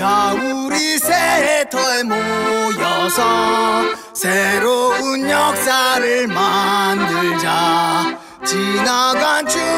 자 우리 세터에 모여서 새로운 역사를 만들자. 지나간 추억